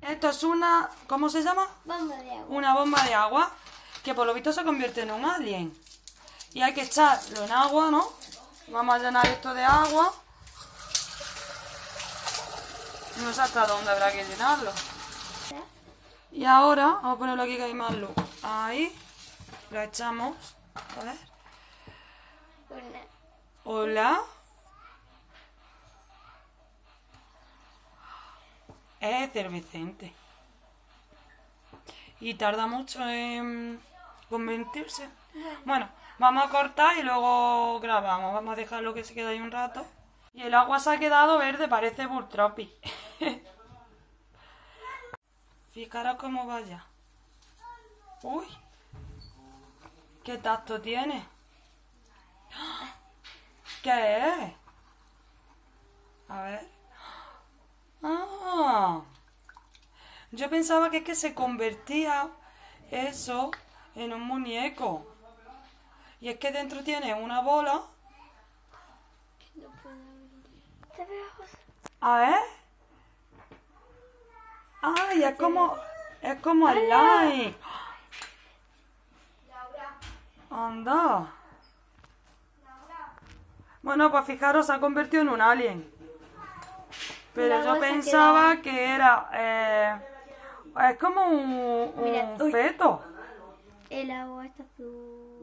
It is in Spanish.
Esto es una... ¿Cómo se llama? Bomba de agua. Una bomba de agua que por lo visto se convierte en un alien. Y hay que echarlo en agua, ¿no? Vamos a llenar esto de agua. No sé hasta dónde habrá que llenarlo. Y ahora, vamos a ponerlo aquí que hay más luz. Ahí. Lo echamos. A ver. Una. Hola. Es efervescente. Y tarda mucho en convertirse. Bueno, vamos a cortar y luego grabamos. Vamos a dejarlo que se quede ahí un rato. Y el agua se ha quedado verde, parece Burtropi. Fijaros cómo vaya. Uy. ¿Qué tacto tiene? ¿Qué es? A ver. Yo pensaba que es que se convertía eso en un muñeco. Y es que dentro tiene una bola. No puedo. A ver. Ay, es como. Es como el slime. Anda. Bueno, pues fijaros, se ha convertido en un alien. Pero yo pensaba que era. eh, es como un, un Mira, feto. El agua está azul.